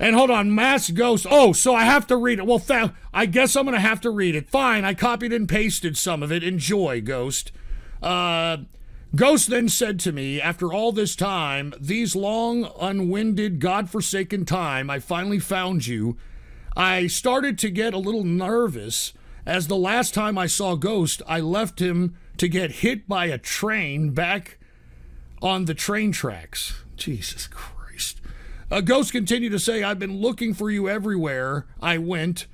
And hold on, Mass Ghost. Oh, so I have to read it. Well, I guess I'm going to have to read it. Fine, I copied and pasted some of it. Enjoy, Ghost. Uh, Ghost then said to me, after all this time, these long, unwinded, God-forsaken time, I finally found you. I started to get a little nervous, as the last time I saw Ghost, I left him to get hit by a train back on the train tracks. Jesus Christ. A ghost continued to say, I've been looking for you everywhere I went.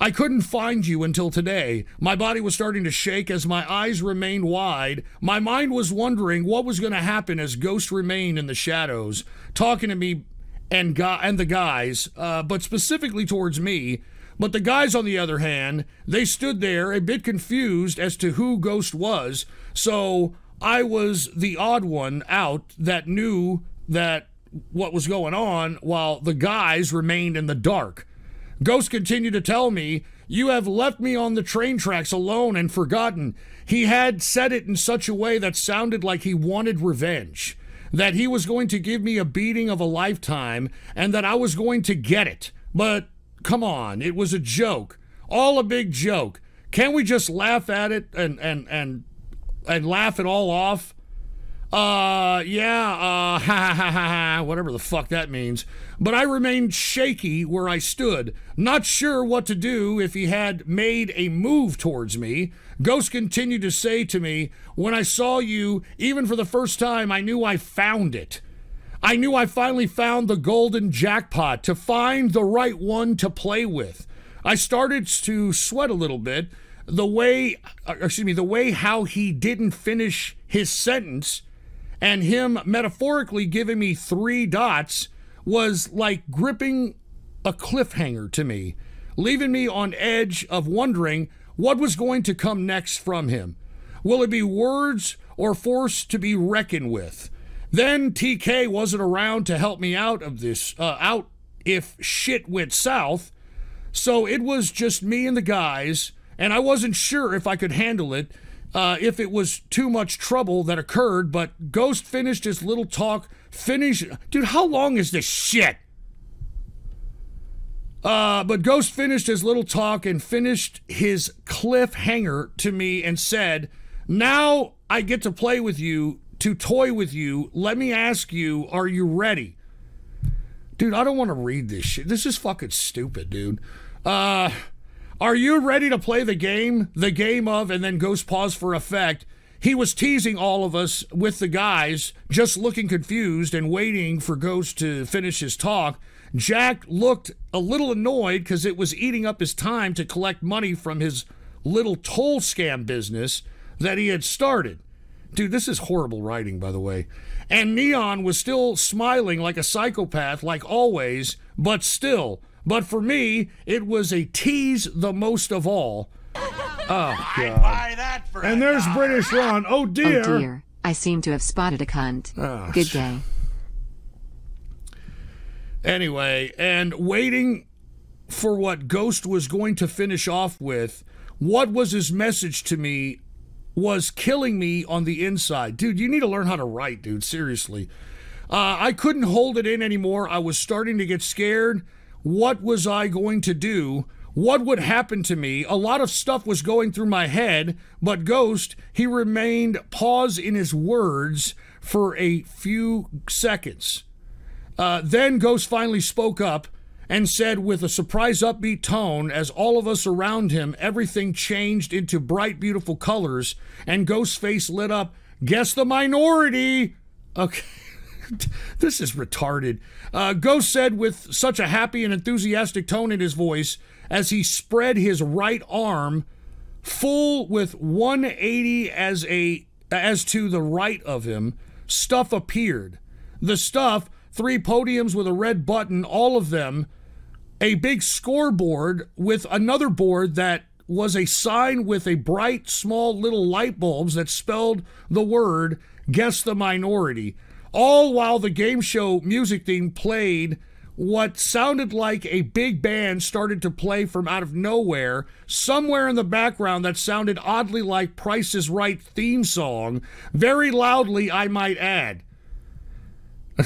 I couldn't find you until today. My body was starting to shake as my eyes remained wide. My mind was wondering what was going to happen as Ghost remained in the shadows, talking to me and, and the guys, uh, but specifically towards me. But the guys, on the other hand, they stood there a bit confused as to who Ghost was. So I was the odd one out that knew that what was going on while the guys remained in the dark. Ghost continued to tell me, You have left me on the train tracks alone and forgotten. He had said it in such a way that sounded like he wanted revenge, that he was going to give me a beating of a lifetime, and that I was going to get it. But come on, it was a joke. All a big joke. Can't we just laugh at it and and and and laugh it all off? Uh, yeah, uh, ha ha ha ha, ha whatever the fuck that means. But I remained shaky where I stood, not sure what to do if he had made a move towards me. Ghost continued to say to me, When I saw you, even for the first time, I knew I found it. I knew I finally found the golden jackpot to find the right one to play with. I started to sweat a little bit. The way, uh, excuse me, the way how he didn't finish his sentence and him metaphorically giving me three dots was like gripping a cliffhanger to me, leaving me on edge of wondering what was going to come next from him. Will it be words or force to be reckoned with? Then TK wasn't around to help me out of this, uh, out if shit went south. So it was just me and the guys, and I wasn't sure if I could handle it uh, if it was too much trouble that occurred, but Ghost finished his little talk. Finish, dude. How long is this shit? Uh, but Ghost finished his little talk and finished his cliffhanger to me and said, "Now I get to play with you, to toy with you. Let me ask you, are you ready?" Dude, I don't want to read this shit. This is fucking stupid, dude. Uh, are you ready to play the game? The game of, and then Ghost pause for effect. He was teasing all of us with the guys, just looking confused and waiting for Ghost to finish his talk. Jack looked a little annoyed because it was eating up his time to collect money from his little toll scam business that he had started. Dude, this is horrible writing, by the way. And Neon was still smiling like a psychopath, like always, but still, but for me, it was a tease the most of all. Oh, God. and there's dollar. British Ron. Oh, dear. Oh, dear. I seem to have spotted a cunt. Oh, Good day. Anyway, and waiting for what Ghost was going to finish off with, what was his message to me was killing me on the inside. Dude, you need to learn how to write, dude. Seriously. Uh, I couldn't hold it in anymore. I was starting to get scared. What was I going to do? What would happen to me? A lot of stuff was going through my head, but Ghost, he remained paused in his words for a few seconds. Uh, then Ghost finally spoke up and said with a surprise upbeat tone as all of us around him everything changed into bright beautiful colors and Ghost's face lit up guess the minority okay this is retarded. Uh, Ghost said with such a happy and enthusiastic tone in his voice as he spread his right arm full with 180 as a as to the right of him. Stuff appeared. The stuff, three podiums with a red button, all of them, a big scoreboard with another board that was a sign with a bright, small little light bulbs that spelled the word guess the minority all while the game show music theme played what sounded like a big band started to play from out of nowhere, somewhere in the background that sounded oddly like Price is Right theme song, very loudly, I might add.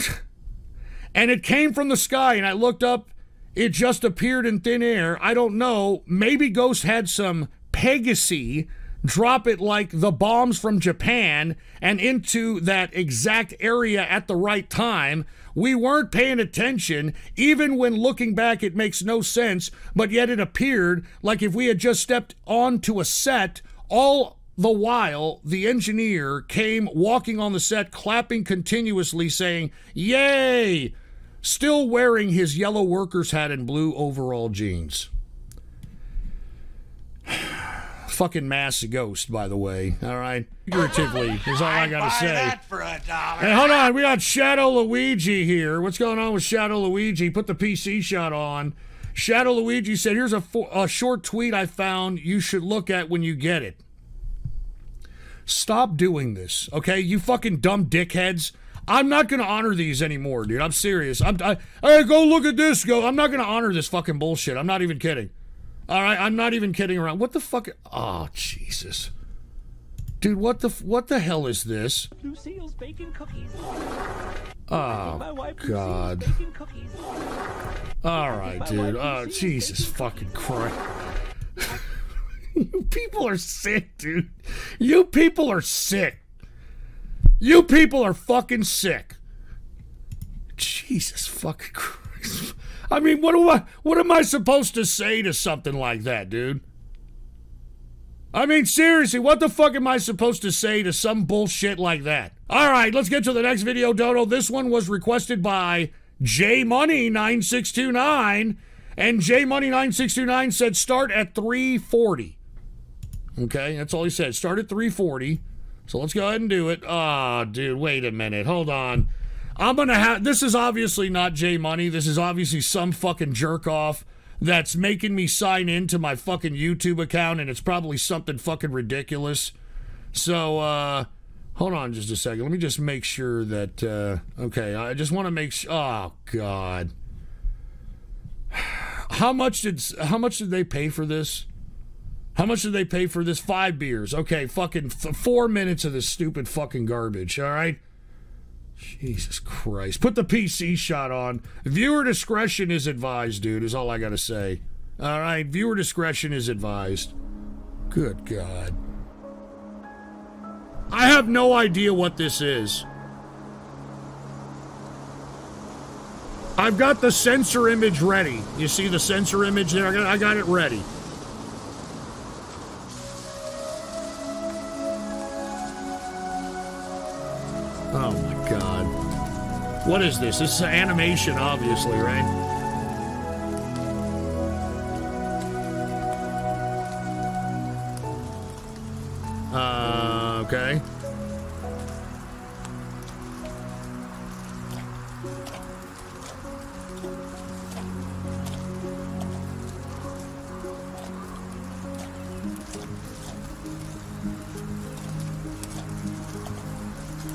and it came from the sky. And I looked up, it just appeared in thin air. I don't know. Maybe Ghost had some Pegasi drop it like the bombs from Japan and into that exact area at the right time. We weren't paying attention. Even when looking back, it makes no sense, but yet it appeared like if we had just stepped onto a set, all the while the engineer came walking on the set, clapping continuously, saying, Yay! Still wearing his yellow worker's hat and blue overall jeans fucking mass ghost, by the way. All right, figuratively is all I gotta say. Hey, hold on, we got Shadow Luigi here. What's going on with Shadow Luigi? Put the PC shot on. Shadow Luigi said, "Here's a, fo- a short tweet I found. You should look at when you get it." Stop doing this, okay? You fucking dumb dickheads. I'm not gonna honor these anymore, dude. I'm serious. I'm. I, hey, go look at this. Go. I'm not gonna honor this fucking bullshit. I'm not even kidding. All right, I'm not even kidding around. What the fuck? Oh, Jesus. Dude, what the what the hell is this? Lucille's baking cookies. Oh, God. Cookies. All right, dude. Oh, Jesus fucking Christ. you people are sick, dude. You people are sick. You people are fucking sick. Jesus fucking Christ. I mean, what do I what am I supposed to say to something like that, dude? I mean, seriously, what the fuck am I supposed to say to some bullshit like that? All right, let's get to the next video, Dodo. This one was requested by J Money 9629 and J Money 9629 said start at 340. Okay, that's all he said. Start at 340. So let's go ahead and do it. Ah, dude, wait a minute. Hold on. I'm gonna have this is obviously not J Money. This is obviously some fucking jerk off that's making me sign into my fucking YouTube account, and it's probably something fucking ridiculous. So uh hold on just a second. Let me just make sure that uh okay, I just want to make sure oh god. How much did how much did they pay for this? How much did they pay for this? Five beers. Okay, fucking four minutes of this stupid fucking garbage. All right. Jesus Christ. Put the PC shot on. Viewer discretion is advised, dude, is all I gotta say. All right. Viewer discretion is advised. Good God. I have no idea what this is. I've got the censor image ready. You see the censor image there? I got, I got it ready. Oh god. What is this? This is animation, obviously, right? Uh, okay.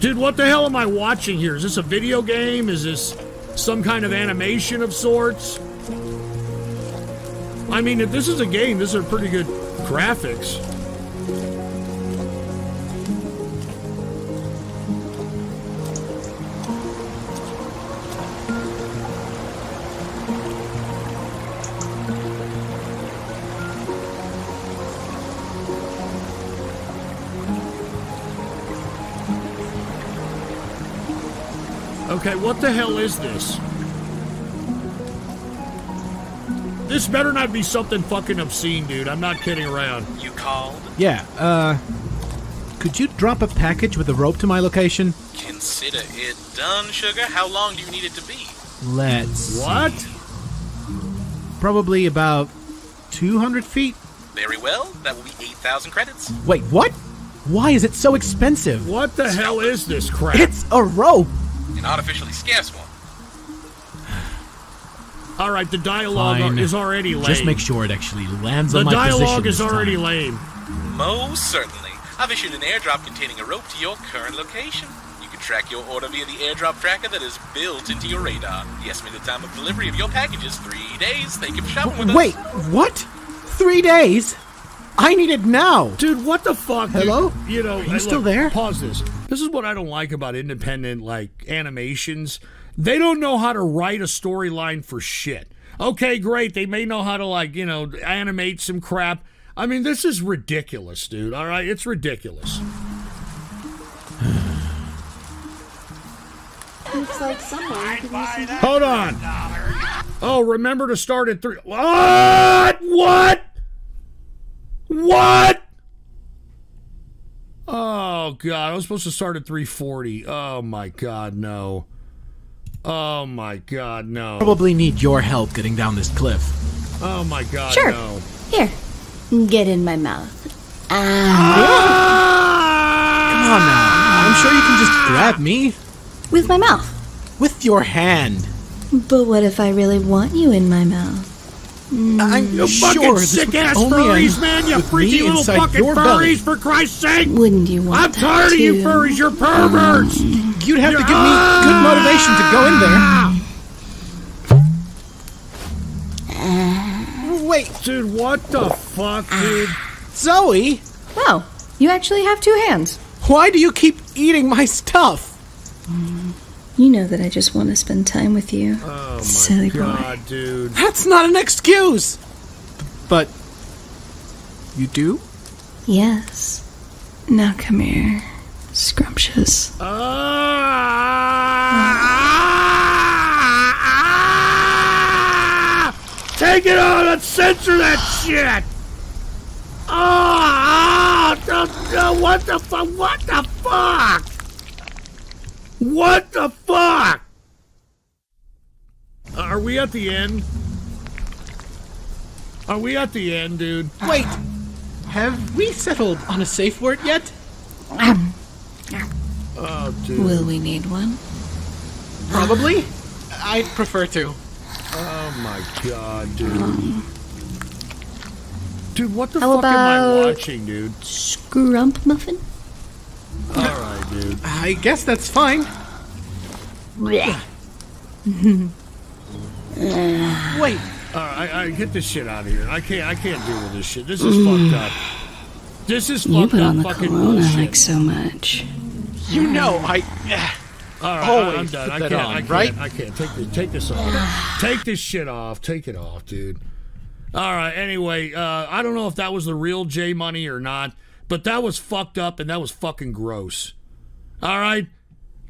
Dude, what the hell am I watching here? Is this a video game? Is this some kind of animation of sorts? I mean, if this is a game, these are pretty good graphics. Okay, what the hell is this? This better not be something fucking obscene, dude. I'm not kidding around. You called? Yeah, uh. Could you drop a package with a rope to my location? Consider it done, sugar. How long do you need it to be? Let's. What? Probably about 200 feet? Very well. That will be 8,000 credits. Wait, what? Why is it so expensive? What the hell is this crap? It's a rope! An artificially scarce one. All right, the dialogue Fine. is already lame. Just make sure it actually lands the on my position. The dialogue is this already time. lame. Most certainly. I've issued an airdrop containing a rope to your current location. You can track your order via the airdrop tracker that is built into your radar. Yes, me the estimated time of delivery of your package is three days. Thank you for shopping with Wait, us. what? Three days? I need it now! Dude, what the fuck? dude? Hello? You know, Are you hey, still look, there? Pause this. This is what I don't like about independent like animations. They don't know how to write a storyline for shit. Okay, great. They may know how to like, you know, animate some crap. I mean, this is ridiculous, dude. All right, it's ridiculous. Looks like someone could use some Hold on. Oh, remember to start at three. What? What? What? Oh God! I was supposed to start at three forty. Oh my God, no. Oh my God, no. Probably need your help getting down this cliff. Oh my God, Sure. no. Here, get in my mouth. Ah! Come on now. I'm sure you can just grab me With my mouth. with your hand. But what if I really want you in my mouth? Mm, I'm You fucking this would sick ass furries, man! You with freaky little fucking furries! belly. For Christ's sake! Wouldn't you want I'm that tired of you furries! You're perverts! Mm. You'd have to give me good ah! motivation to go in there. Uh, wait, Dude, what the fuck, ah. dude? Zoe, Oh, you actually have two hands. why do you keep eating my stuff? Mm. You know that I just want to spend time with you. Oh my Silly boy. Dude. That's not an excuse. But you do? Yes. Now come here, scrumptious. Ah! Take it all Let's censor that shit! Ah! Oh, no, what the fuck? What the fuck? What the fuck? Uh, are we at the end? Are we at the end, dude? Wait, have we settled on a safe word yet? Um, oh, dude. Will we need one? Probably. I'd prefer to. Oh my god, dude. Um, dude, what the How fuck am I about- watching, dude? Scrump muffin? Alright, dude. I guess that's fine. Yeah. Wait, Alright, I, I get this shit out of here. I can't I can't deal with this shit. This is fucked up. This is You put up on the fucking cologne I bullshit. like so much. you know I. Alright, always I'm done. put I can't, on, I can't, right? I can't. Take this take this off. take this shit off. Take it off, dude. Alright, anyway, uh, I don't know if that was the real J Money or not, but that was fucked up and that was fucking gross. Alright?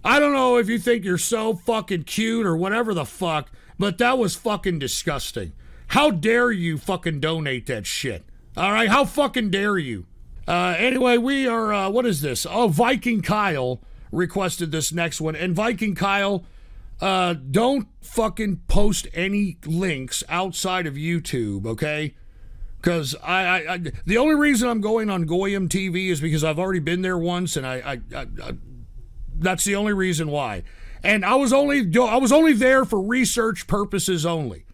I don't know if you think you're so fucking cute or whatever the fuck, but that was fucking disgusting. How dare you fucking donate that shit? All right, how fucking dare you? Uh, anyway, we are. Uh, what is this? Oh, Viking Kyle requested this next one, and Viking Kyle, uh, don't fucking post any links outside of YouTube, okay? Because I, I, I, the only reason I'm going on Goyim TV is because I've already been there once, and I, I, I, that's the only reason why. And I was only I was only there for research purposes only.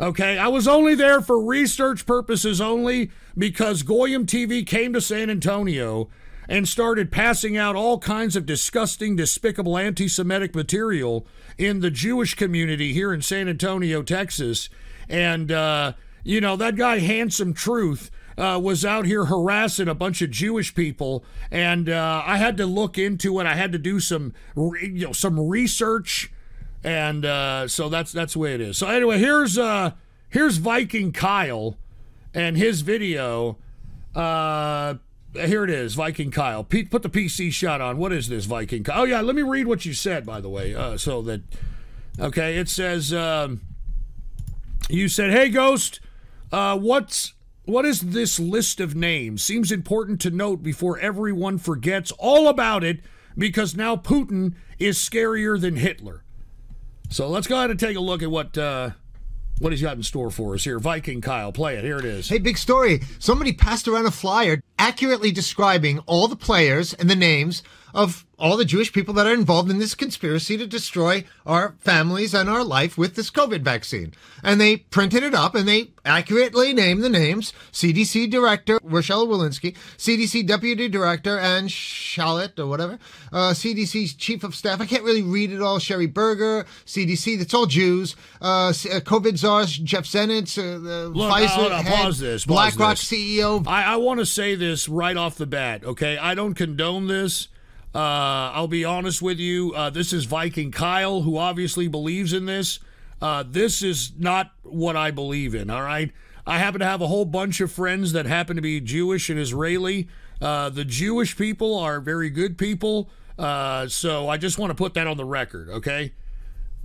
Okay, I was only there for research purposes only because Goyim TV came to San Antonio and started passing out all kinds of disgusting, despicable anti Semitic material in the Jewish community here in San Antonio, Texas. And, uh, you know, that guy, Handsome Truth, uh, was out here harassing a bunch of Jewish people, and uh, I had to look into it. I had to do some, you know, some research, and uh, so that's that's the way it is. So anyway, here's uh, here's Viking Kyle, and his video. Uh, here it is, Viking Kyle. Pete, put the PC shot on. What is this, Viking Kyle? Oh yeah, let me read what you said, by the way, uh, so that okay. It says um, you said, "Hey, Ghost, uh, what's what is this list of names? Seems important to note before everyone forgets all about it, because now Putin is scarier than Hitler." So let's go ahead and take a look at what uh, what he's got in store for us here. Viking Kyle, play it. Here it is. Hey, big story. Somebody passed around a flyer accurately describing all the players and the names of all the Jewish people that are involved in this conspiracy to destroy our families and our life with this COVID vaccine. And they printed it up and they accurately named the names CDC Director Rochelle Walensky, CDC Deputy Director Ann Shalit or whatever, uh, CDC's Chief of Staff. I can't really read it all. Sherri Berger, CDC, that's all Jews. Uh, uh, COVID czars, Jeff Zients, uh, the Look, Pfizer head, pause this, pause BlackRock this. CEO. I, I want to say this right off the bat, okay? I don't condone this. Uh, I'll be honest with you. Uh, this is Viking Kyle, who obviously believes in this. Uh, this is not what I believe in, all right? I happen to have a whole bunch of friends that happen to be Jewish and Israeli. Uh, the Jewish people are very good people. Uh, so I just want to put that on the record, okay?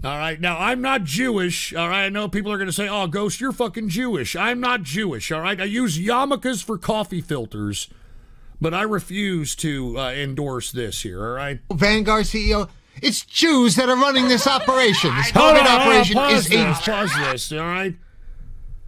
All right. Now, I'm not Jewish. All right. I know people are going to say, oh, Ghost, you're fucking Jewish. I'm not Jewish. All right. I use yarmulkes for coffee filters, but I refuse to uh, endorse this here. All right. Vanguard CEO. It's Jews that are running this operation. This COVID on, hold on, operation is a pause this, all right?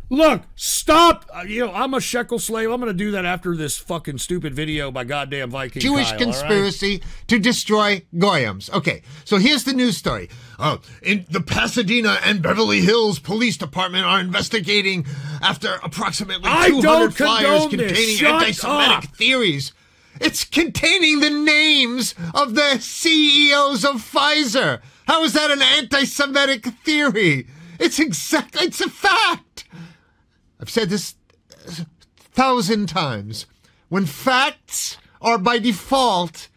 Look, stop. Uh, you know, I'm a shekel slave. I'm going to do that after this fucking stupid video by goddamn Viking Jewish Kyle, all right? conspiracy to destroy Goyams. Okay, so here's the news story. Uh, in the Pasadena and Beverly Hills Police Department are investigating after approximately I 200 don't flyers containing anti-Semitic theories. It's containing the names of the CEOs of Pfizer. How is that an anti-Semitic theory? It's exactly, it's a fact. I've said this a thousand times. When facts are by default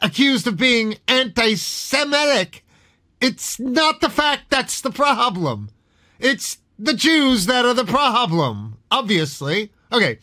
accused of being anti Semitic, it's not the fact that's the problem. It's the Jews that are the problem, obviously. Okay,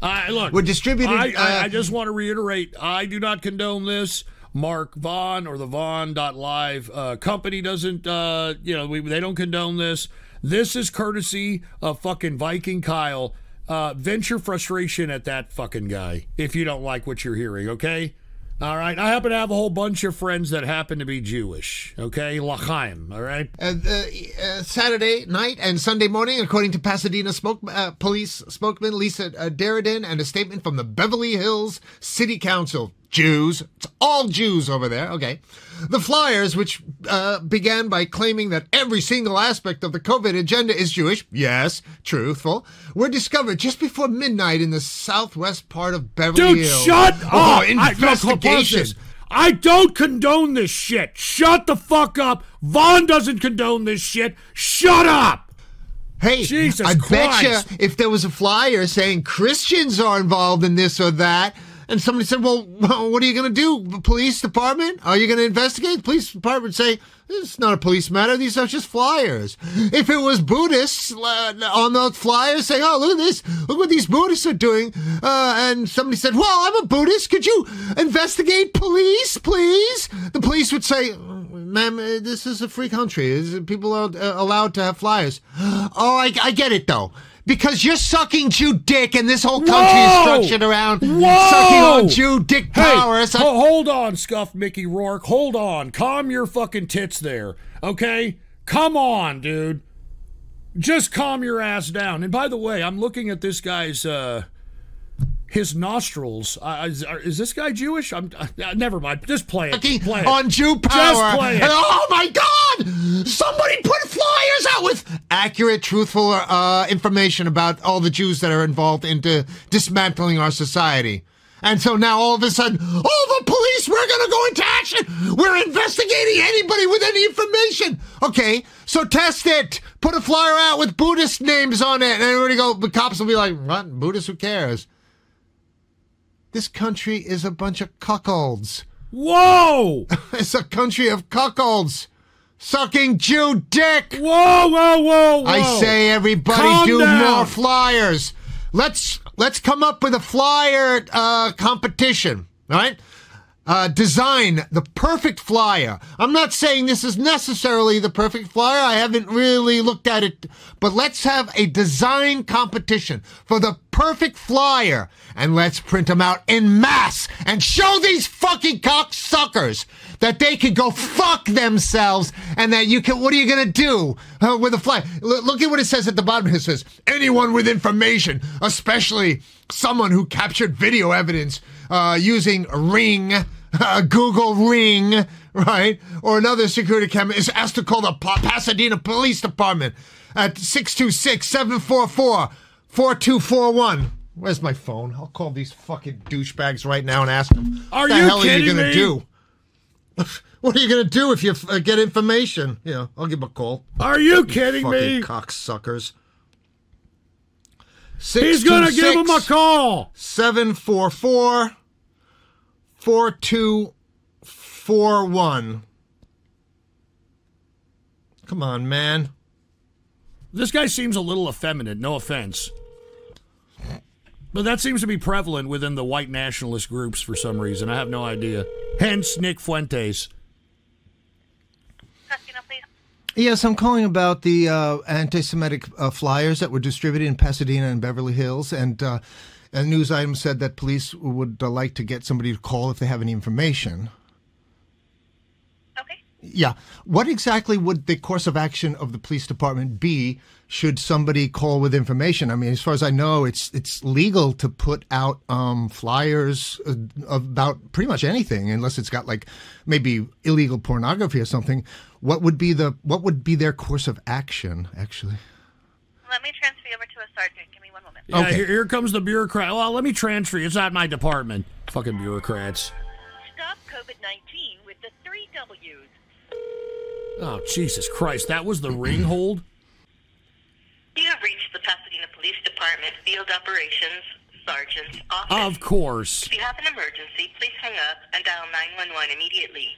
I look, We're distributed, I, I, uh, I just want to reiterate: I do not condone this. Mark Vaughn or the Vaughn.live uh, company doesn't, uh, you know, we, they don't condone this. This is courtesy of fucking Viking Kyle. Uh, vent your frustration at that fucking guy if you don't like what you're hearing, okay? All right. I happen to have a whole bunch of friends that happen to be Jewish, okay? Lachaim, all right? uh, uh, uh, Saturday night and Sunday morning, according to Pasadena uh, police spokesman Lisa uh, and a statement from the Beverly Hills City Council. Jews. It's all Jews over there. Okay. The flyers, which uh, began by claiming that every single aspect of the COVID agenda is Jewish, yes, truthful, were discovered just before midnight in the southwest part of Beverly Dude, Hills. shut Oh, up! I- investigation. this. I don't condone this shit. Shut the fuck up. Vaughn doesn't condone this shit. Shut up. Hey, Jesus I bet you if there was a flyer saying Christians are involved in this or that, and somebody said, "Well, what are you going to do? The Police department? Are you going to investigate?" The police department say, "It's not a police matter. These are just flyers." If it was Buddhists on those flyers saying, "Oh, look at this! Look what these Buddhists are doing," uh, and somebody said, "Well, I'm a Buddhist. Could you investigate police, please?" The police would say. Ma'am, uh, this is a free country. People are uh, allowed to have flyers. Oh, I, I get it though. Because you're sucking Jew dick, and this whole country Whoa! is structured around Whoa! sucking on Jew dick Hey, power. So- ho- hold on, Scuff Mickey Rourke. Hold on. Calm your fucking tits there, okay? Come on, dude. Just calm your ass down. And by the way, I'm looking at this guy's uh his nostrils. Uh, is, is this guy Jewish? I'm uh, never mind. Just play it. Play it. on Jew power. play it. And, oh my God! Somebody put flyers out with accurate, truthful uh, information about all the Jews that are involved into dismantling our society. And so now all of a sudden, oh, the police, we're going to go into action. We're investigating anybody with any information. Okay, so test it. Put a flyer out with Buddhist names on it. And everybody go, the cops will be like, what? Buddhist, who cares? This country is a bunch of cuckolds. Whoa! It's a country of cuckolds sucking Jew dick. Whoa, whoa, whoa, whoa. I say everybody Calm do down. more flyers. Let's let's come up with a flyer uh, competition. All right. Uh, design the perfect flyer. I'm not saying this is necessarily the perfect flyer. I haven't really looked at it, but let's have a design competition for the perfect flyer and let's print them out in mass and show these fucking cocksuckers that they can go fuck themselves and that you can, what are you gonna do uh, with a flyer? L- look at what it says at the bottom. It says, anyone with information, especially someone who captured video evidence uh, using Ring, uh, Google Ring, right? Or another security camera is asked to call the Pa- Pasadena Police Department at 626 744 4241. Where's my phone? I'll call these fucking douchebags right now and ask them. Are what the you hell are you gonna me? do? What are you gonna do if you uh, get information? Yeah, I'll give 'em a call. Are you kidding Fucking me? cocksuckers. He's gonna give him a call. 744 4241. Come on, man. This guy seems a little effeminate, no offense. But that seems to be prevalent within the white nationalist groups for some reason. I have no idea. Hence Nick Fuentes. Yes, I'm calling about the uh, anti-Semitic uh, flyers that were distributed in Pasadena and Beverly Hills, and uh, a news item said that police would uh, like to get somebody to call if they have any information. Okay. Yeah, what exactly would the course of action of the police department be should somebody call with information? I mean, as far as I know, it's it's legal to put out um, flyers uh, about pretty much anything, unless it's got like maybe illegal pornography or something. What would be the what would be their course of action? Actually, Let me transfer you over to a sergeant. Give me one moment. Yeah, Okay. here, here comes the bureaucrat. Well, let me transfer you. It's not my department. Fucking bureaucrats. Stop COVID 19 with the three W's. Oh, Jesus Christ. That was the ring hold? You have reached the Pasadena Police Department Field Operations Sergeant's office. Of course. If you have an emergency, please hang up and dial 911 immediately.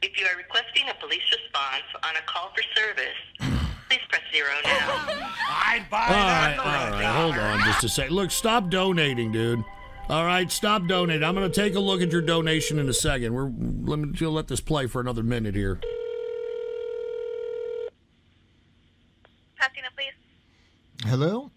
If you are requesting a police response on a call for service, please press zero now. I'd All right, all right. Hold on just a sec. Look, stop donating, dude. All right, stop donating. I'm going to take a look at your donation in a second. We're let me you'll let this play for another minute here. Pasadena, please. Hello.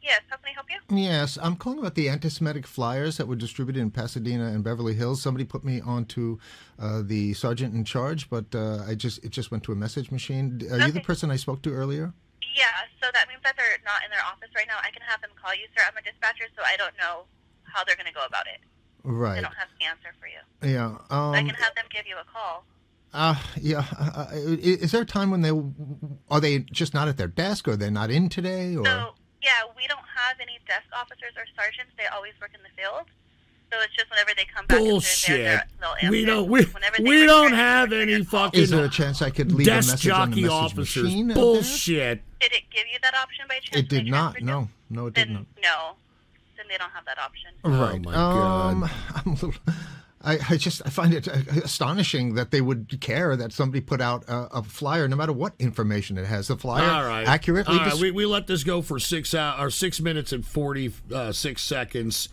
Yes, how can I help you? Yes, I'm calling about the anti-Semitic flyers that were distributed in Pasadena and Beverly Hills. Somebody put me onto uh, the sergeant in charge, but uh, I just it just went to a message machine. Are you the person I spoke to earlier? Yeah, so that means that they're not in their office right now. I can have them call you, sir. I'm a dispatcher, so I don't know how they're going to go about it. Right. I don't have the answer for you. Yeah. Um, I can have them give you a call. Uh, yeah. Uh, uh, is there a time when they are they just not at their desk, or they're not in today, or? So, yeah, we don't have any desk officers or sergeants. They always work in the field. So it's just whenever they come back. if they're Bullshit. there, they'll answer. We don't we, they we return, don't have any fucking Is there a chance I could leave a desk message on the jockey message officers. machine? Bullshit. Did it give you that option by chance? It did not. No, no, it did not. no. Then they don't have that option. Right. my God. Um, I'm a little. I, I just I find it uh, astonishing that they would care that somebody put out a, a flyer, no matter what information it has. The flyer All right. accurately. All right. dis- we, we let this go for six hours or six minutes and forty uh, six seconds.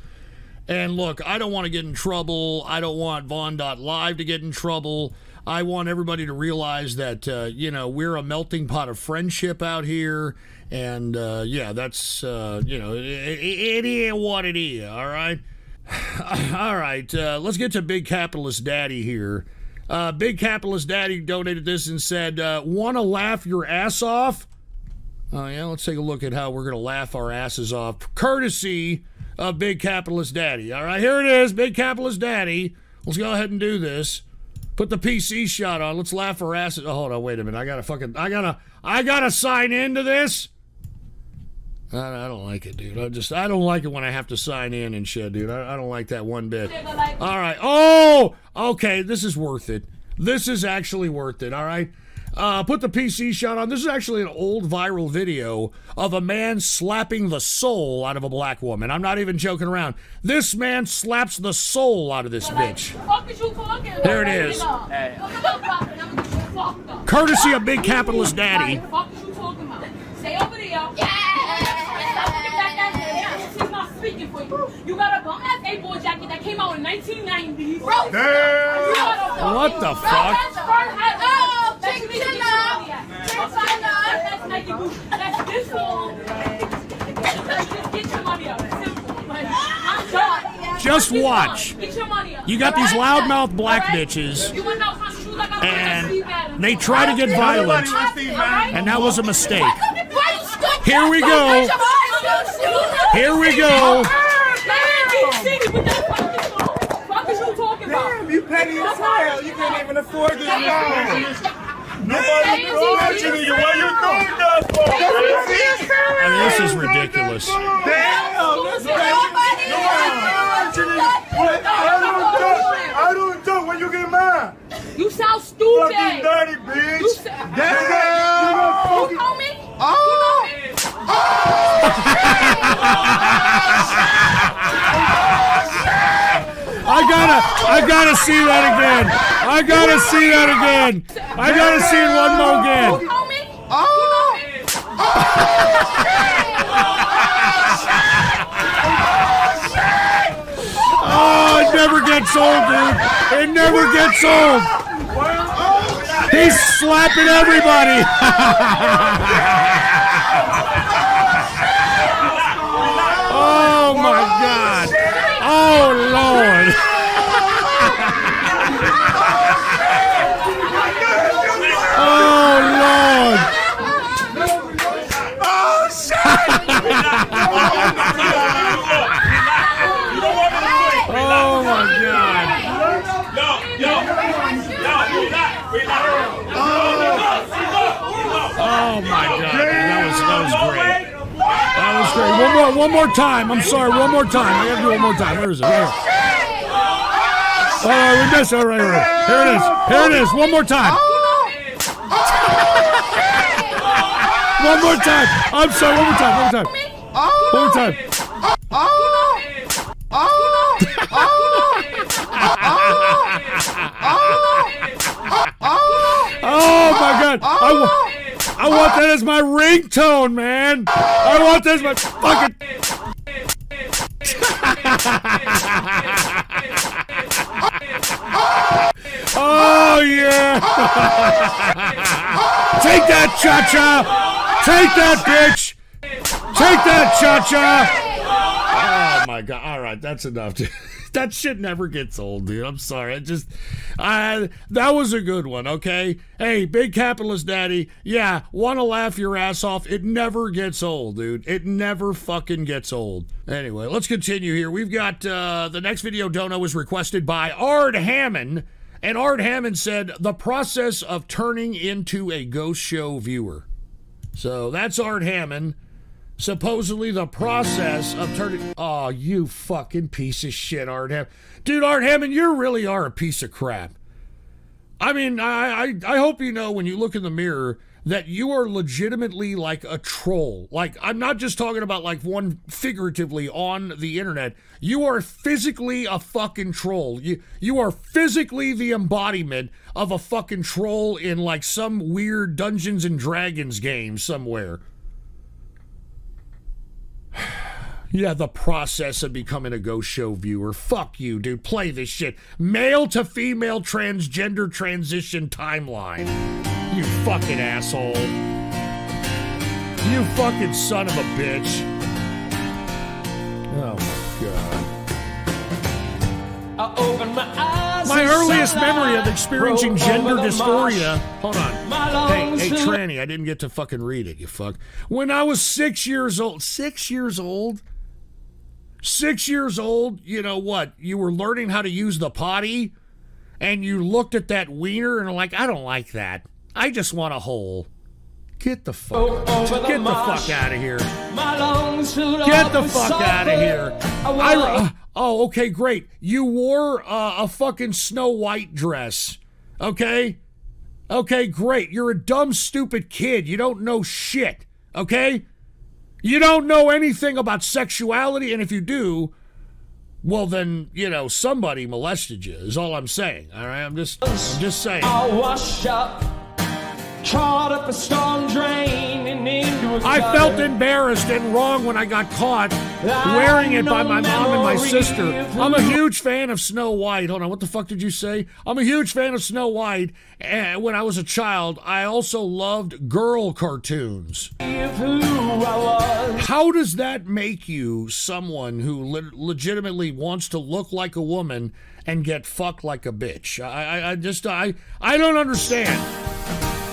And look, I don't want to get in trouble. I don't want Vaughn.live to get in trouble. I want everybody to realize that uh, you know we're a melting pot of friendship out here, and uh, yeah, that's uh, you know it, it, it is what it is. All right, all right. Uh, let's get to Big Capitalist Daddy here. Uh, Big Capitalist Daddy donated this and said, uh, "Want to laugh your ass off?" Oh, yeah, let's take a look at how we're going to laugh our asses off, courtesy of Big Capitalist Daddy. All right, here it is, Big Capitalist Daddy. Let's go ahead and do this. Put the PC shot on. Let's laugh our asses. Oh, hold on, wait a minute. I gotta fucking, I gotta, I gotta sign into this. I, I don't like it, dude. I just, I don't like it when I have to sign in and shit, dude. I, I don't like that one bit. All right. Oh, okay. This is worth it. This is actually worth it. All right. Uh, put the PC shot on. This is actually an old viral video of a man slapping the soul out of a black woman. I'm not even joking around. This man slaps the soul out of this bitch. There it is. Courtesy of Big Capitalist Daddy. Stay over there. You got a bum ass A-boy jacket that came out in 1990. Bro, What the fuck? Oh, Chick That's this one. Just get your money up. Simple. Like, I'm done. Just watch. Get your money up. You got these loudmouth black bitches, You went out on shoes like I and they try to get violent, and that was a mistake. Why you stuck Here we go. with your shoes? Here we go. Man, keep singing with that fucking song. Fuck is you talking about? Damn, you petty as hell. You can't even afford this song. Nobody Hey, watching you. What you doing that for? I this is ridiculous. Damn. Nobody watching you. What? I don't talk. I don't talk when you get mad. You sound Fucking stupid. dirty You bitch. sound. Damn. You gonna You fucking. know me? Oh. You know me? I gotta, I gotta see that again. I gotta see that again. I gotta see it one more again. Oh, it never gets old, dude. It never gets old. He's slapping everybody. oh my God. Oh Lord. oh Lord. Oh my God. Yo, yo, yo, relax, relax. Oh my God. That was great. That was great. One more one more time. I'm sorry. One more time. I gotta do one more time. Where is it? Where? Oh, we missed. All right, all right. Here it is. Here it is. One more time. One more time. I'm sorry. One more time. One more time. One more time. Oh my god! I, wa- I want that as my ringtone, man! I want this my fucking. oh yeah! Take that, cha cha! Take that, bitch! Take that, cha cha! Oh my god! All right, that's enough. that shit never gets old, dude. I'm sorry. I just, I that was a good one. Okay. Hey, big capitalist daddy. Yeah, want to laugh your ass off? It never gets old, dude. It never fucking gets old. Anyway, let's continue here. We've got uh, the next video. Dono was requested by Art Hammond. And Art Hammond said, the process of turning into a ghost show viewer. So that's Art Hammond. Supposedly the process of turning. Oh, you fucking piece of shit, Art Hammond. Dude, Art Hammond, you really are a piece of crap. I mean, I, I, I hope you know when you look in the mirror that you are legitimately like a troll. Like, I'm not just talking about like one figuratively on the internet. You are physically a fucking troll. You, you are physically the embodiment of a fucking troll in like some weird Dungeons and Dragons game somewhere. Yeah, the process of becoming a ghost show viewer. Fuck you, dude. Play this shit. Male to female transgender transition timeline. You fucking asshole. You fucking son of a bitch. Oh my god. I open my eyes. My earliest memory of experiencing gender dysphoria. Hold on. Hey, hey, tranny, I didn't get to fucking read it, you fuck. When I was six years old, six years old? Six years old, you know what? You were learning how to use the potty, and you looked at that wiener and like, I don't like that. I just want a hole. Get the fuck, the get the fuck out of here. My lungs Get the fuck out of here. I oh, okay, great. You wore uh, a fucking Snow White dress. Okay? Okay, great. You're a dumb, stupid kid. You don't know shit. Okay? You don't know anything about sexuality, and if you do, well, then, you know, somebody molested you, is all I'm saying. All right? I'm just, I'm just saying. I washed up, caught up a storm drain and into a I felt embarrassed and wrong when I got caught wearing it by my mom and my sister. I'm a huge fan of Snow White. Hold on, what the fuck did you say? I'm a huge fan of Snow White. And when I was a child, I also loved girl cartoons. How does that make you someone who le- legitimately wants to look like a woman and get fucked like a bitch? I, I, I just, I, I don't understand.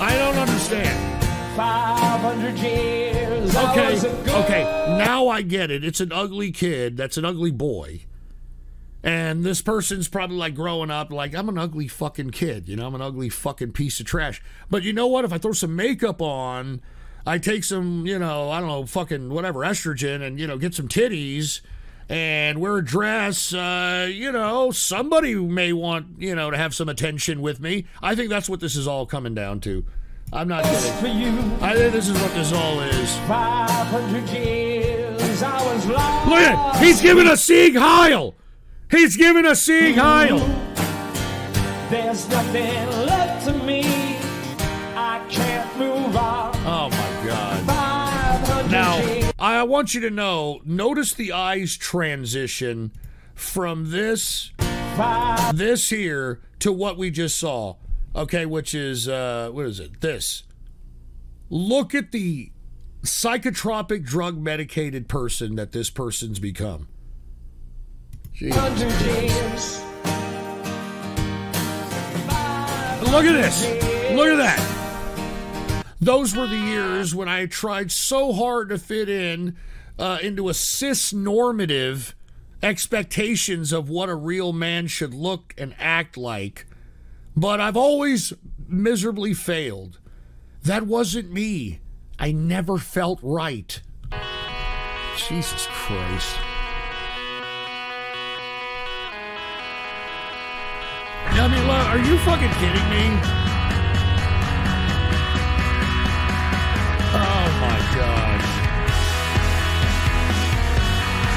I don't understand. 500 years. Okay, was a girl. okay. Now I get it. It's an ugly kid. That's an ugly boy. And this person's probably like growing up, like, I'm an ugly fucking kid. You know, I'm an ugly fucking piece of trash. But you know what? If I throw some makeup on, I take some, you know, I don't know, fucking whatever, estrogen and, you know, get some titties and wear a dress, uh, you know, somebody may want, you know, to have some attention with me. I think that's what this is all coming down to. I'm not kidding. For you, I think this is what this all is. 500 years. I was lost. Look at it. He's giving a Sieg Heil. He's giving a Sieg Heil. There's nothing left to me. I want you to know, notice the eyes transition from this this here to what we just saw. Okay, which is uh what is it? This. Look at the psychotropic drug medicated person that this person's become. Jeez. Look at this. Look at that. Those were the years when I tried so hard to fit in uh, into a cis normative expectations of what a real man should look and act like. But I've always miserably failed. That wasn't me. I never felt right. Jesus Christ. I mean, are you fucking kidding me?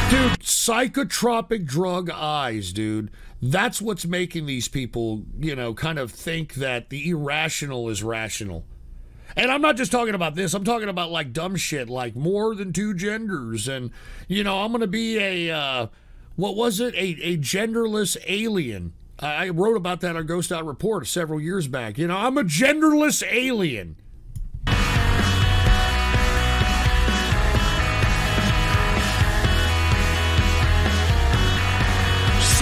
Dude, psychotropic drug eyes, dude. That's what's making these people, you know, kind of think that the irrational is rational. And I'm not just talking about this. I'm talking about like dumb shit, like more than two genders, and you know, I'm gonna be a uh, what was it? A a genderless alien. I wrote about that on Ghost Out Report several years back. You know, I'm a genderless alien.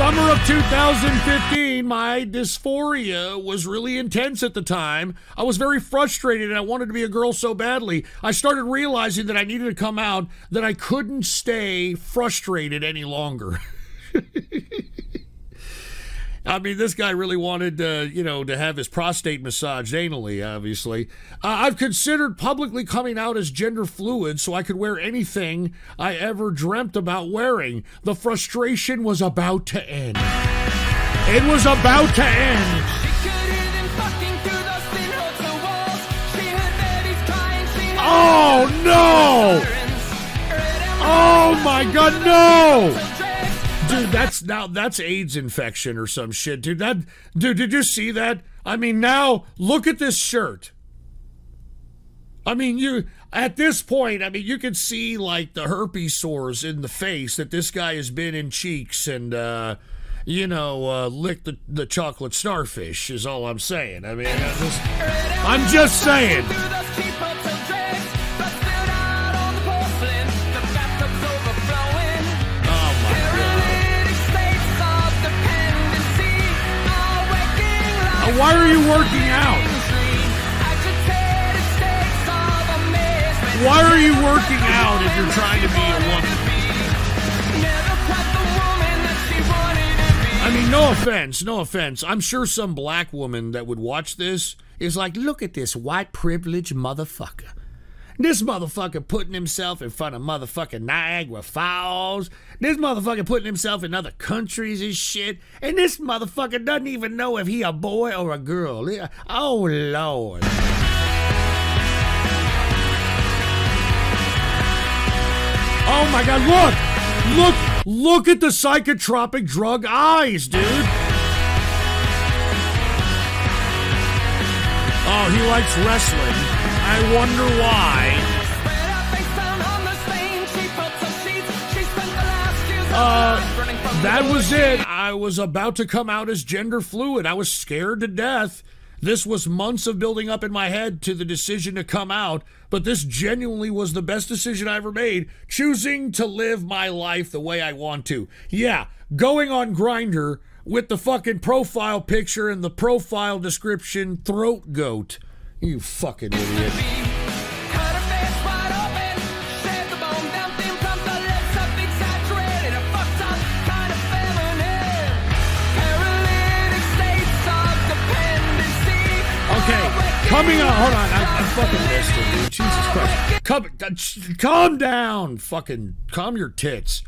Summer of 2015, my dysphoria was really intense at the time. I was very frustrated and I wanted to be a girl so badly. I started realizing that I needed to come out, that I couldn't stay frustrated any longer. I mean, this guy really wanted, uh, you know, to have his prostate massaged anally, obviously. Uh, I've considered publicly coming out as gender fluid so I could wear anything I ever dreamt about wearing. The frustration was about to end. It was about to end. Oh, no! Oh, my God, no! Dude, that's now that's AIDS infection or some shit, dude. That dude, did you see that? I mean, now look at this shirt. I mean, you at this point, I mean, you can see like the herpes sores in the face that this guy has been in cheeks and uh you know, uh, lick the, the chocolate starfish is all I'm saying. I mean, I just, I'm just saying. Why are you working out? Why are you working out if you're trying to be a woman? I mean, no offense, no offense. I'm sure some black woman that would watch this is like, look at this white privileged motherfucker. This motherfucker putting himself in front of motherfucking Niagara Falls. This motherfucker putting himself in other countries and shit. And this motherfucker doesn't even know if he a boy or a girl. Oh, Lord. Oh my god, look! Look! Look at the psychotropic drug eyes, dude! Oh, he likes wrestling. I wonder why. Uh, that was it. I was about to come out as gender fluid. I was scared to death. This was months of building up in my head to the decision to come out, but this genuinely was the best decision I ever made, choosing to live my life the way I want to. Yeah, going on Grindr with the fucking profile picture and the profile description throat goat. You fucking idiot. Okay, coming on. Hold on, I, I fucking dude. Jesus Christ. Come, uh, calm down. Fucking calm your tits.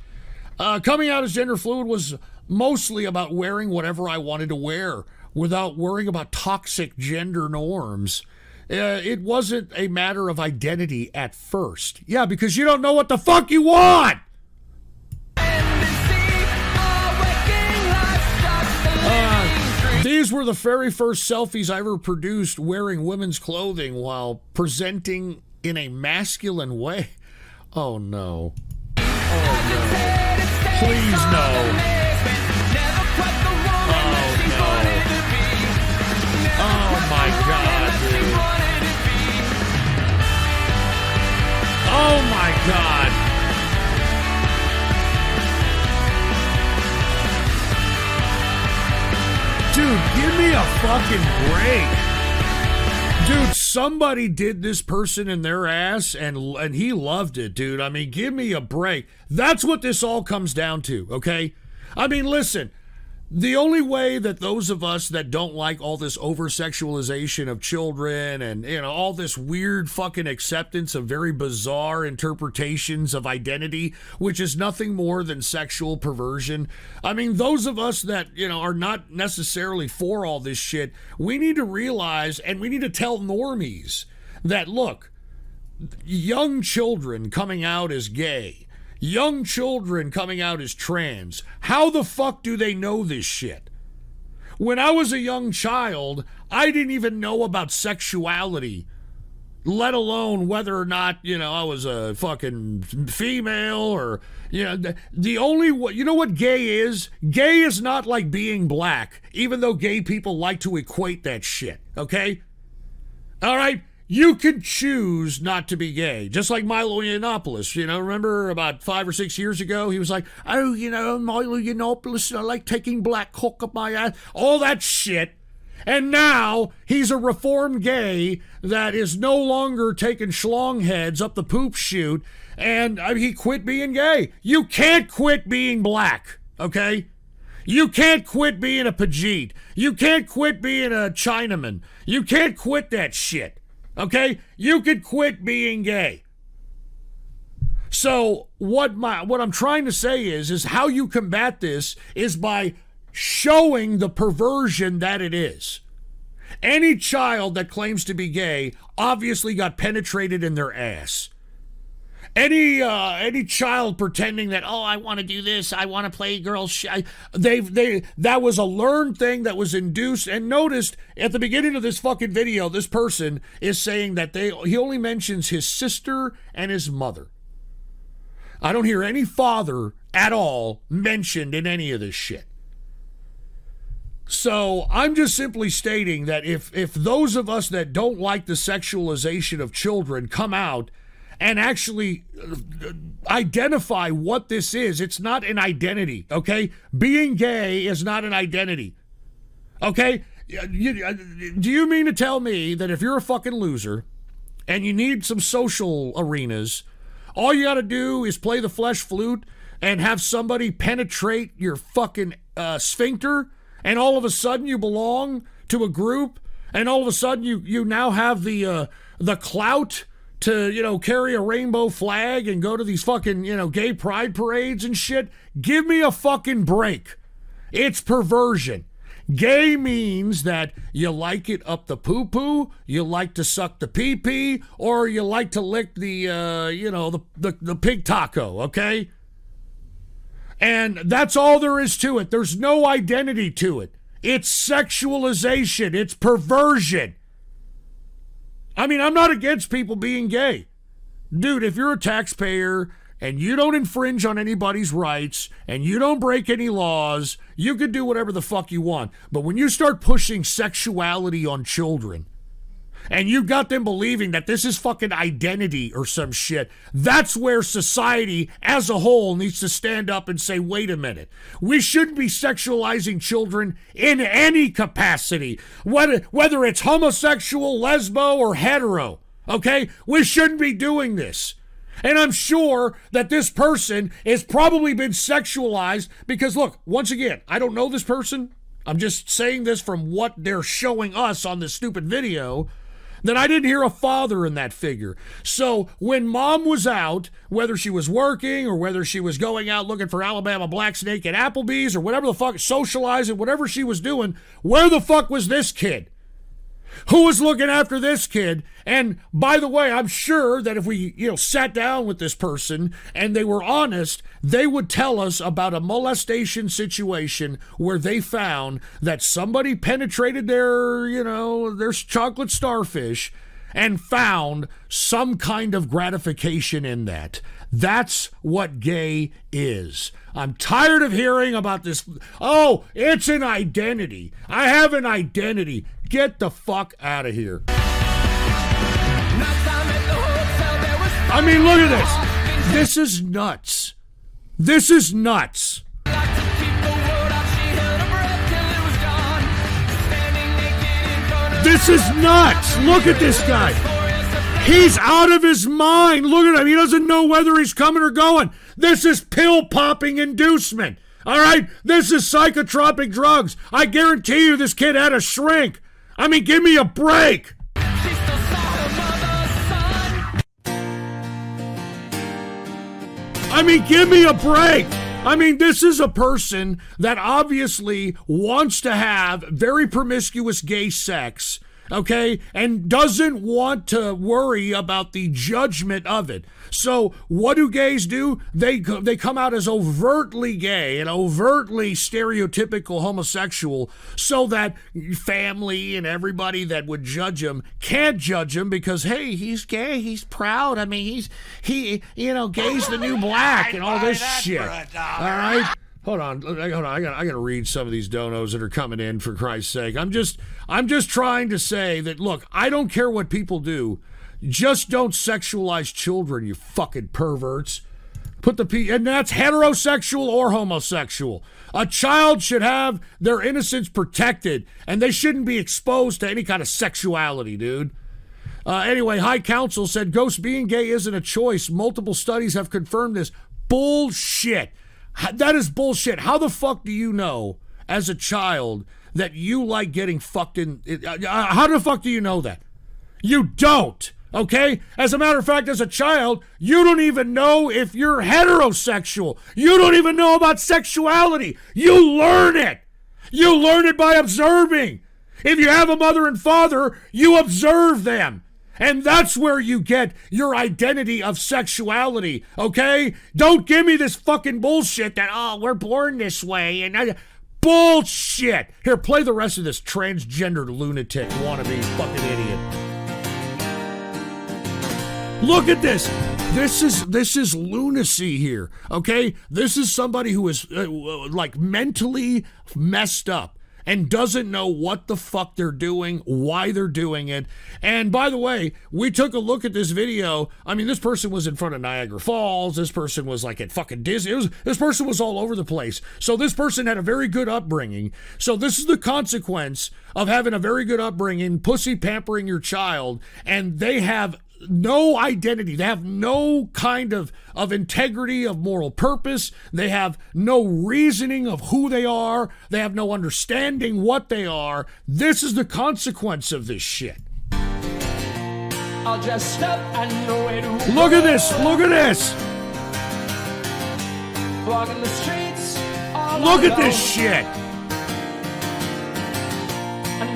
Uh, coming out as gender fluid was mostly about wearing whatever I wanted to wear without worrying about toxic gender norms. Uh, it wasn't a matter of identity at first. Yeah, because you don't know what the fuck you want. Uh, these were the very first selfies I ever produced wearing women's clothing while presenting in a masculine way. Oh no. Oh no. Please no. Break. Dude, somebody did this person in their ass and and he loved it, dude. I mean, give me a break. That's what this all comes down to, okay? I mean, listen, the only way that those of us that don't like all this over sexualization of children and you know all this weird fucking acceptance of very bizarre interpretations of identity which is nothing more than sexual perversion i mean those of us that you know are not necessarily for all this shit we need to realize and we need to tell normies that look young children coming out as gay young children coming out as trans. How the fuck do they know this shit? When I was a young child, I didn't even know about sexuality, let alone whether or not, you know, I was a fucking female or, you know, the, the only, you know what gay is? Gay is not like being black, even though gay people like to equate that shit, okay? All right? You could choose not to be gay, just like Milo Yiannopoulos. You know, remember about five or six years ago, he was like, "Oh, you know, Milo Yiannopoulos, I like taking black cock up my ass," all that shit. And now he's a reformed gay that is no longer taking schlong heads up the poop chute, and uh, he quit being gay. You can't quit being black, okay? You can't quit being a Pajit. You can't quit being a Chinaman. You can't quit that shit. Okay? You could quit being gay. So what my what I'm trying to say is is how you combat this is by showing the perversion that it is. Any child that claims to be gay obviously got penetrated in their ass. Any uh, any child pretending that oh I want to do this I want to play girls they they that was a learned thing that was induced and noticed at the beginning of this fucking video this person is saying that they he only mentions his sister and his mother. I don't hear any father at all mentioned in any of this shit. So I'm just simply stating that if if those of us that don't like the sexualization of children come out and actually uh, identify what this is. It's not an identity, okay? Being gay is not an identity, okay? Do you mean to tell me that if you're a fucking loser and you need some social arenas, all you got to do is play the flesh flute and have somebody penetrate your fucking uh, sphincter, and all of a sudden you belong to a group, and all of a sudden you you now have the uh, the clout to, you know, carry a rainbow flag and go to these fucking, you know, gay pride parades and shit. Give me a fucking break. It's perversion. Gay means that you like it up the poo poo, you like to suck the pee pee, or you like to lick the, uh, you know, the, the, the pig taco, okay? And that's all there is to it. There's no identity to it. It's sexualization, it's perversion. I mean, I'm not against people being gay. Dude, if you're a taxpayer and you don't infringe on anybody's rights and you don't break any laws, you can do whatever the fuck you want. But when you start pushing sexuality on children, and you got them believing that this is fucking identity or some shit, that's where society as a whole needs to stand up and say, wait a minute. We shouldn't be sexualizing children in any capacity, whether, whether it's homosexual, lesbo, or hetero. Okay? We shouldn't be doing this. And I'm sure that this person has probably been sexualized because, look, once again, I don't know this person. I'm just saying this from what they're showing us on this stupid video then I didn't hear a father in that figure. So when mom was out, whether she was working or whether she was going out looking for Alabama Black Snake at Applebee's or whatever the fuck, socializing, whatever she was doing, where the fuck was this kid? Who was looking after this kid? And by the way, I'm sure that if we, you know, sat down with this person and they were honest, they would tell us about a molestation situation where they found that somebody penetrated their, you know, their chocolate starfish and found some kind of gratification in that. That's what gay is. I'm tired of hearing about this. Oh, it's an identity. I have an identity. Get the fuck out of here. I mean, look at this. This is nuts. This is nuts. This is nuts. Look at this guy. He's out of his mind. Look at him. He doesn't know whether he's coming or going. This is pill popping inducement. All right? This is psychotropic drugs. I guarantee you this kid had a shrink. I mean, give me a break. I mean, give me a break. I mean, this is a person that obviously wants to have very promiscuous gay sex, okay, and doesn't want to worry about the judgment of it. So, what do gays do? They they come out as overtly gay and overtly stereotypical homosexual, so that family and everybody that would judge him can't judge him because hey, he's gay, he's proud. I mean, he's he, you know, gay's the new black and all this shit. All right. Hold on, hold on. I got I got to read some of these donos that are coming in for Christ's sake. I'm just I'm just trying to say that look, I don't care what people do. Just don't sexualize children, you fucking perverts. Put the P, and that's heterosexual or homosexual. A child should have their innocence protected, and they shouldn't be exposed to any kind of sexuality, dude. Uh, anyway, High Council said ghost being gay isn't a choice. Multiple studies have confirmed this. Bullshit. That is bullshit. How the fuck do you know as a child that you like getting fucked in? uh, uh, How the fuck do you know that? You don't. Okay? As a matter of fact, as a child, you don't even know if you're heterosexual. You don't even know about sexuality. You learn it. You learn it by observing. If you have a mother and father, you observe them. And that's where you get your identity of sexuality, okay? Don't give me this fucking bullshit that, oh, we're born this way. And I, bullshit. Here, play the rest of this transgender lunatic wannabe fucking idiot. Look at this. This is this is lunacy here. Okay, this is somebody who is uh, like mentally messed up and doesn't know what the fuck they're doing, why they're doing it. And by the way, we took a look at this video. I mean, this person was in front of Niagara Falls. This person was like at fucking Disney. Was, this person was all over the place. So this person had a very good upbringing. So this is the consequence of having a very good upbringing, pussy pampering your child, and they have no identity. They have no kind of, of integrity, of moral purpose. They have no reasoning of who they are. They have no understanding what they are. This is the consequence of this shit. All dressed up and nowhere to Look at this. Look at this. Walking the streets. Look at this shit.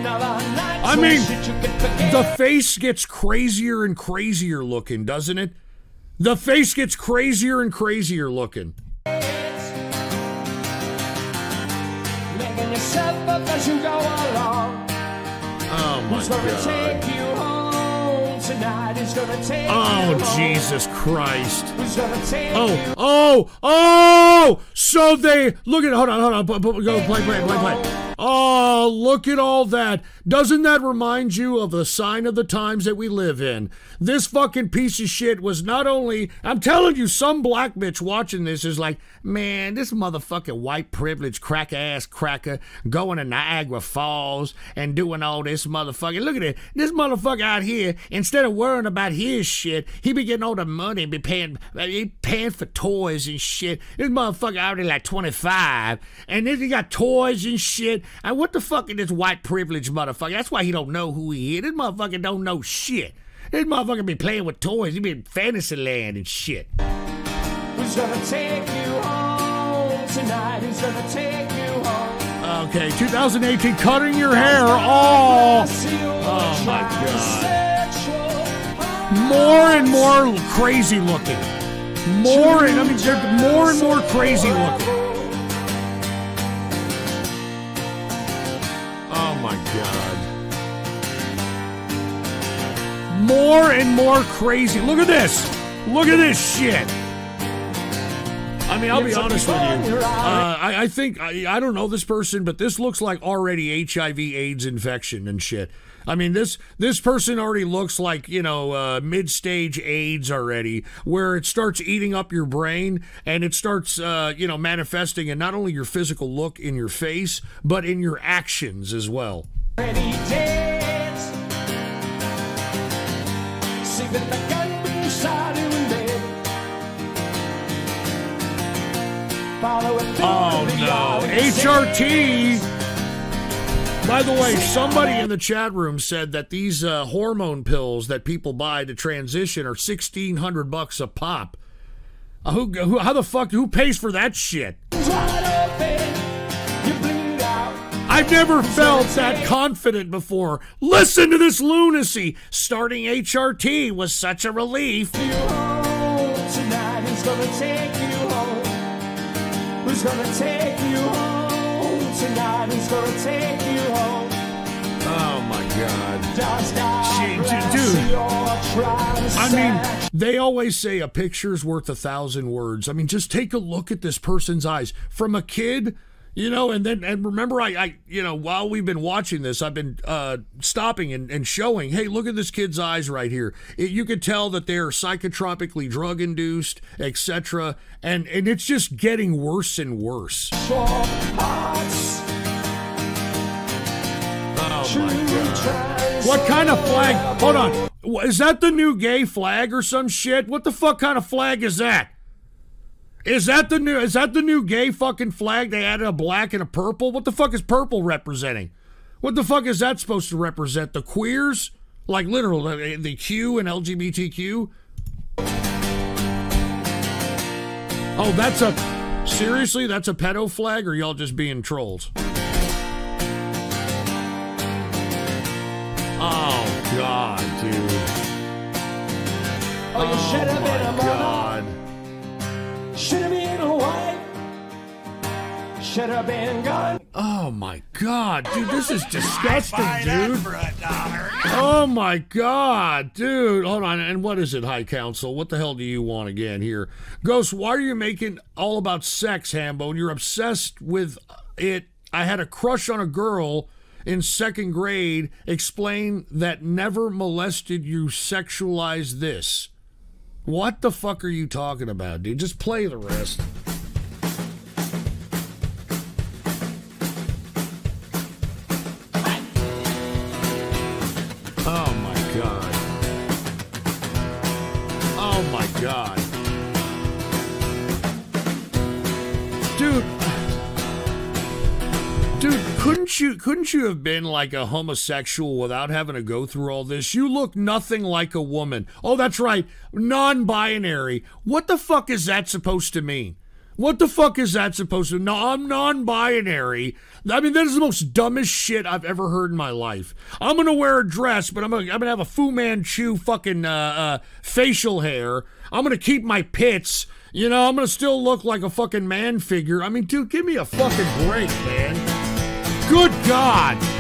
I mean, shit you could forget. the face gets crazier and crazier looking, doesn't it? The face gets crazier and crazier looking. Making yourself up as you go along. Oh my god. take you home tonight? Who's gonna take oh, you Oh? Jesus Christ. Who's gonna take Oh, oh, oh! So they look at. Hold on, hold on. Go play, play, play, play. Oh, look at all that. Doesn't that remind you of the sign of the times that we live in? This fucking piece of shit was not only. I'm telling you, some black bitch watching this is like, man, this motherfucking white privilege crack ass cracker going to Niagara Falls and doing all this motherfucking. Look at it. This motherfucker out here, instead of worrying about his shit, he be getting all the money and be paying, he paying for toys and shit. This motherfucker already like 25, and then he got toys and shit. And what the fuck is this white privilege motherfucker? That's why he don't know who he is. This motherfucker don't know shit. This motherfucker be playing with toys. He be in Fantasyland and shit. Who's gonna take you home tonight? Who's gonna take you home? Okay, 2018, cutting your hair. Oh, oh my God. More and more crazy looking. More and I mean, they're more and more crazy looking. My God. More and more crazy. Look at this. Look at this shit. I mean, I'll be honest with you. Uh, I, I think I, I don't know this person, but this looks like already HIV/AIDS infection and shit. I mean, this this person already looks like you know uh, mid stage AIDS already, where it starts eating up your brain and it starts uh, you know manifesting in not only your physical look in your face, but in your actions as well. Many days. See that I can be beside you in bed. Follow it through Oh no, HRT. By the way, somebody in the chat room said that these uh, hormone pills that people buy to transition are sixteen hundred bucks a pop. Uh, who, who, how the fuck, who pays for that shit? I've never felt that confident before. Listen to this lunacy. Starting HRT was such a relief. Tonight. Tonight? Gonna take you home? Oh my god. Got dude, dude. you're trying to I mean, they always say a picture's worth a thousand words. I mean, just take a look at this person's eyes. From a kid, you know, and then and remember I, I you know, while we've been watching this, I've been uh stopping and, and showing, hey, look at this kid's eyes right here. It, you could tell that they're psychotropically drug induced, etc. And and it's just getting worse and worse. Oh my god. What kind of flag? Hold on. Is that the new gay flag or some shit? What the fuck kind of flag is that? Is that the new is that the new gay fucking flag? They added a black and a purple? What the fuck is purple representing? What the fuck is that supposed to represent? The queers? Like literal the, Q and LGBTQ? Oh, that's a seriously, that's a pedo flag or y'all just being trolls? Oh God, dude. Oh, you should have been a. Oh, God. Should have been a wife. Should have been gone. Oh my God, dude, this is disgusting, dude. Oh my God, dude. Hold on. And what is it, High Council? What the hell do you want again here? Ghost, why are you making all about sex, Hambo? You're obsessed with it. I had a crush on a girl in second grade. Explain that never molested you sexualize this. What the fuck are you talking about, dude? Just play the rest. Couldn't you couldn't you have been like a homosexual without having to go through all this? You look nothing like a woman. Oh, that's right. Non-binary. What the fuck is that supposed to mean? What the fuck is that supposed to? No, I'm non-binary. I mean, that is the most dumbest shit I've ever heard in my life. I'm gonna wear a dress, but I'm gonna, I'm gonna have a Fu Manchu fucking uh, uh, facial hair. I'm gonna keep my pits. You know, I'm gonna still look like a fucking man figure. I mean, dude, give me a fucking break, man. God.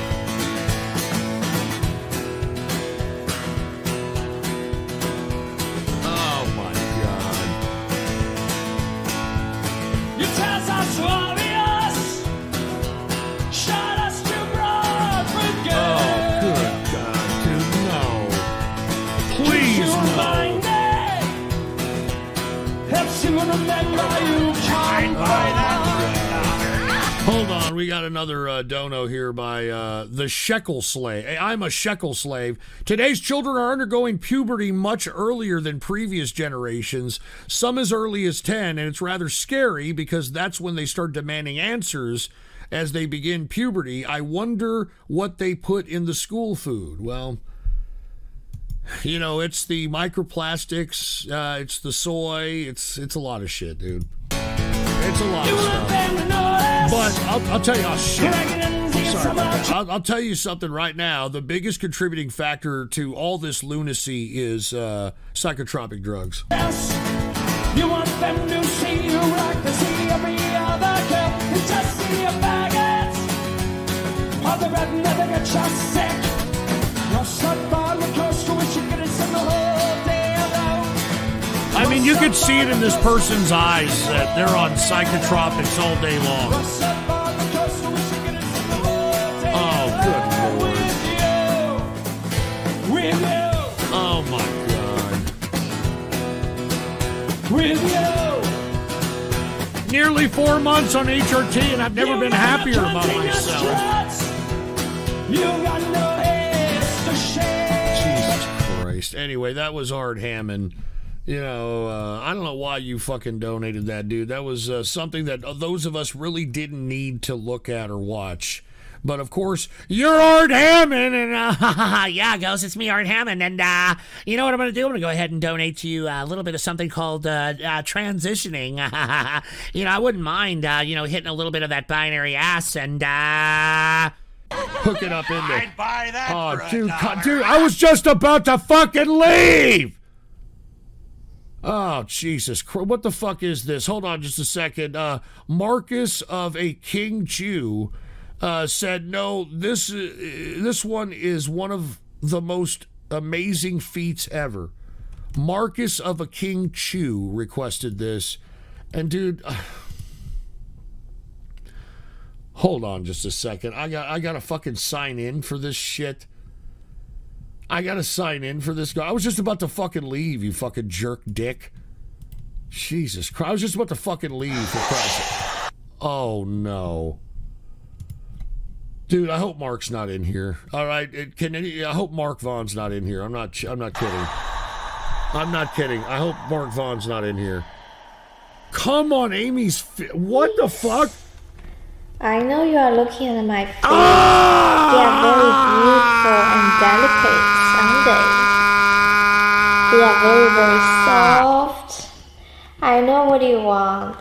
Hold on, we got another uh, dono here by uh, the Shekel Slave. I'm a Shekel Slave. Today's children are undergoing puberty much earlier than previous generations, some as early as 10, and it's rather scary because that's when they start demanding answers as they begin puberty. I wonder what they put in the school food. Well, you know, it's the microplastics, uh, it's the soy, it's it's a lot of shit, dude. It's a lot of stuff. But I'll, I'll tell you, oh shit. Sorry about that. I'll, I'll tell you something right now. The biggest contributing factor to all this lunacy is uh, psychotropic drugs. You mean, you could see it in this person's eyes that they're on psychotropics all day long. Oh, good lord. Oh my god. With you. Nearly four months on HRT, and I've never been happier about myself. Jesus Christ. Anyway, that was Art Hammond. You know, uh, I don't know why you fucking donated that, dude. That was uh, something that uh, those of us really didn't need to look at or watch. But of course, you're Art Hammond, and uh, yeah, Ghost, it's me, Art Hammond, and uh, you know what I'm going to do? I'm going to go ahead and donate to you a little bit of something called uh, uh, transitioning. you know, I wouldn't mind, uh, you know, hitting a little bit of that binary ass and uh, hook it up in there. I'd buy that Oh, for dude, dollar. dude, I was just about to fucking leave. Oh, Jesus Christ. What the fuck is this? Hold on just a second. Uh, Marcus of a King Jew uh, said, no, this, uh, this one is one of the most amazing feats ever. Marcus of a King Chew requested this. And, dude. Hold on just a second. I got I gotta fucking sign in for this shit. I gotta sign in for this guy. I was just about to fucking leave, you fucking jerk dick. Jesus Christ. I was just about to fucking leave for. Oh no. Dude, I hope Mark's not in here. All right, can any, I hope Mark Vaughn's not in here. I'm not. I'm not kidding. I'm not kidding. I hope Mark Vaughn's not in here. Come on, Amy's. What the fuck? I know you are looking at my feet. Ah! They are very beautiful and delicate, they? Are very, very soft. I know what you want.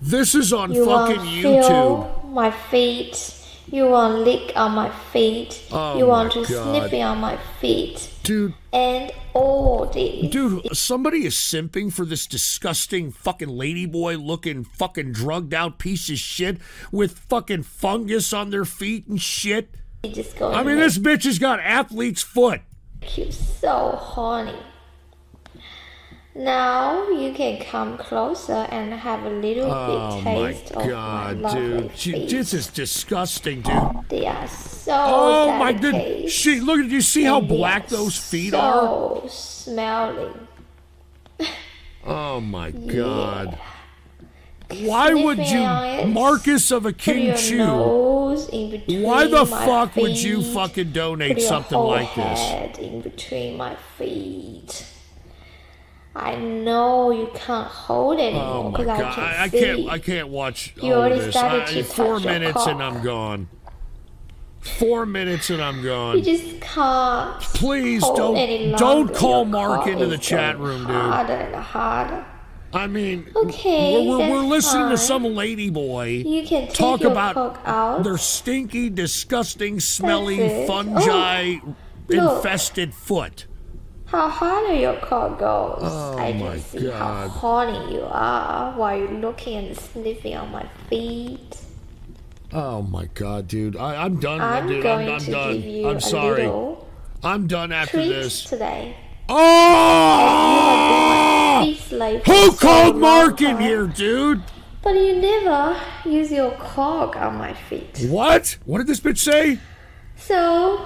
This is on You fucking YouTube. my feet. You want lick on my feet. Oh you want to God. sniffing on my feet. Dude. And all this. Dude, somebody is simping for this disgusting fucking ladyboy looking fucking drugged out piece of shit with fucking fungus on their feet and shit. Just going I mean, this bitch has got athlete's foot. you so horny. Now you can come closer and have a little Oh bit my taste of god, my lovely dude. She, this is disgusting, dude. They are so Oh my god. She look at you see how black those feet are? So smelling. Oh my god. Why would you. Marcus of a King Chew? Nose in between Why the fuck would you fucking donate something like this? in between my feet. I know you can't hold it Oh anymore my because god! I can I, I can't. I can't watch You all of already this. started I- to four minutes and. I'm gone. Four minutes and I'm gone. You just can't. Please don't don't call Mark into the chat room, dude. Harder and harder. I mean, Okay, we're, we're, listening to some lady boy You can take talk about out. their stinky, disgusting, smelly, oh, fungi Oh, look. infested foot. How harder your cock goes. Oh I my can see how horny you are while you're looking and sniffing on my feet. Oh my god, dude! I, I'm done. I'm dude, going I'm, I'm to done. give you I'm sorry. I'm done after this. today. Oh! Feet slave Who called long Mark in here, dude? But you never use your cock on my feet. What? What did this bitch say? So,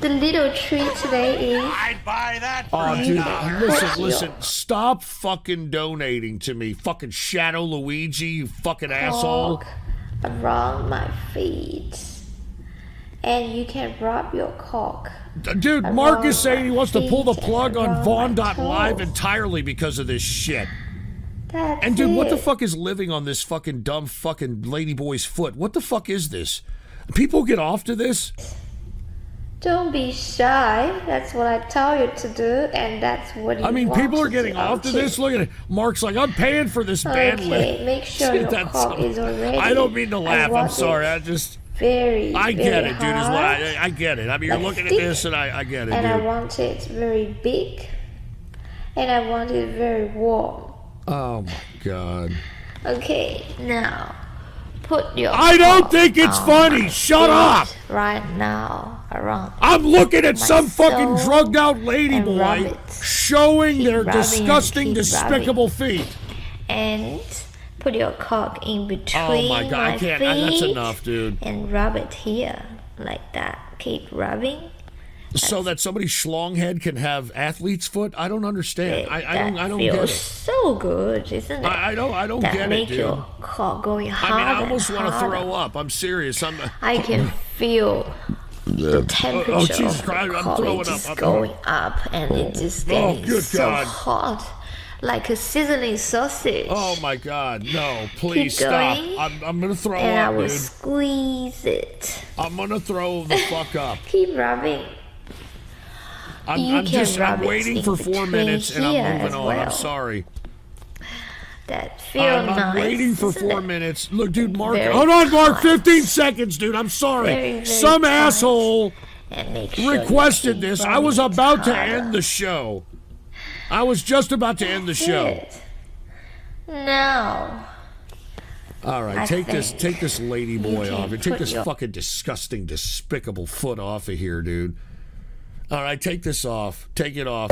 the little treat today is I'd buy that for Oh, dude, dollar. listen, listen. Stop fucking donating to me, fucking Shadow Luigi, you fucking asshole. cock around my feet. And you can rub your cock. Dude, Mark is saying he wants to pull the plug on Vaughn.live entirely because of this shit. That's And dude, what the fuck is living on this fucking dumb fucking ladyboy's foot? What the fuck is this? People get off to this? Don't be shy. That's what I tell you to do, and that's what you I mean, people are getting off to okay? this. Look at it. Mark's like, I'm paying for this bandwidth. Okay, make sure your cock is already. I don't mean to laugh. I'm want it sorry. I just. Very. I get very it, dude. Is hard, what I, I get it. I mean, you're like looking at this, and I, I get it, and I want it very big, and I want it very warm. Oh my god. Okay, now put your. I don't think it's funny. Shut up. Right now, around. I'm looking at some fucking drugged out lady boy showing Keep their rubbing disgusting, despicable feet. and put your cock in between Oh my god, I can't. I, that's enough, dude. and rub it here like that. Keep rubbing. So that somebody schlonghead can have athlete's foot? I don't understand. I, I don't. I don't get it. so good, isn't it? I, I don't. I don't that get it, make dude. your cock going I harder. mean, I almost want to throw up. I'm serious. I'm. Uh, I can feel the oh, oh, temperature oh, Jesus of Christ, I'm throwing up. I'm- going up, and it is just Oh, getting good so God. hot, like a sizzling sausage. Oh my God! No, please Keep stop. going, I'm, I'm gonna throw and I will dude. squeeze it. I'm gonna throw the fuck up. Keep rubbing. I'm, You I'm can just. I'm waiting for four minutes, and I'm moving on. I'm sorry. That feel I'm, nice. I'm waiting for four it? minutes. Look, dude, Mark. Very hold on, Mark. tight. 15 seconds, dude. I'm sorry. Very, very Some tight. asshole sure requested this. I was about to end the show. I was just about to end the show. Now, All right, I take this take this lady boy off. Take this fucking disgusting, despicable foot off of here, dude. All right, take this off. Take it off.